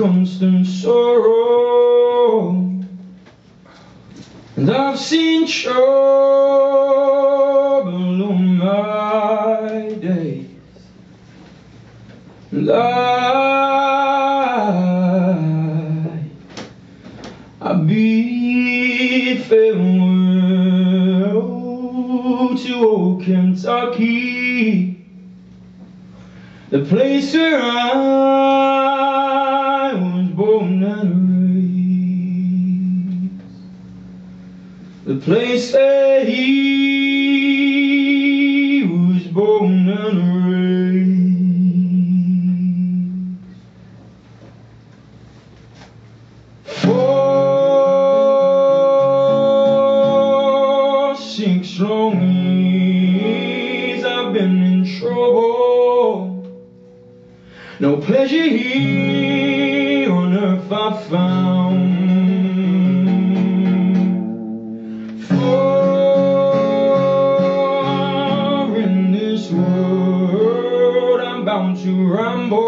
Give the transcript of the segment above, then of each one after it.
constant sorrow. And I've seen trouble on my days. And I I bid farewell to old Kentucky. The place where I raised The place where he was born and raised For six long years I've been in trouble. No pleasure here on I found For in this world I'm bound to ramble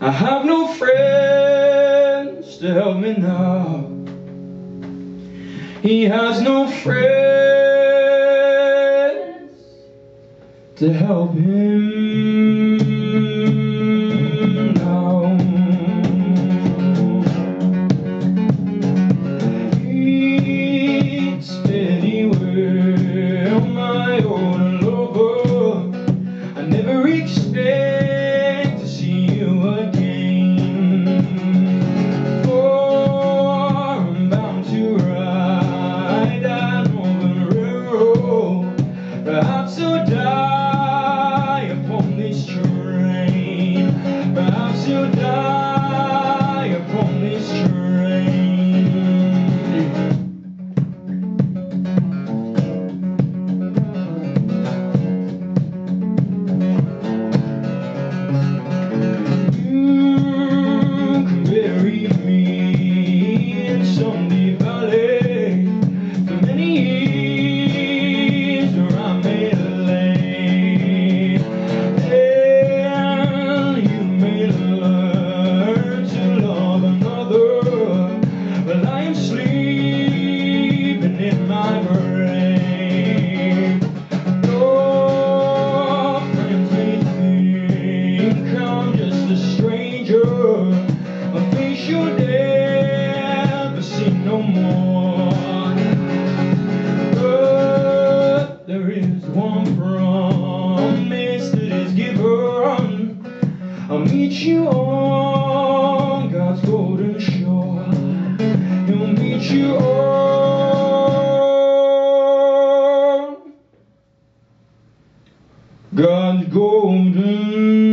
I have no friends to help me now. He has no friends to help him Perhaps you'll stranger, a face you'll never see no more. But there is one promise that is given. I'll meet you on God's golden shore. He'll meet you on God's golden